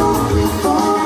Oh,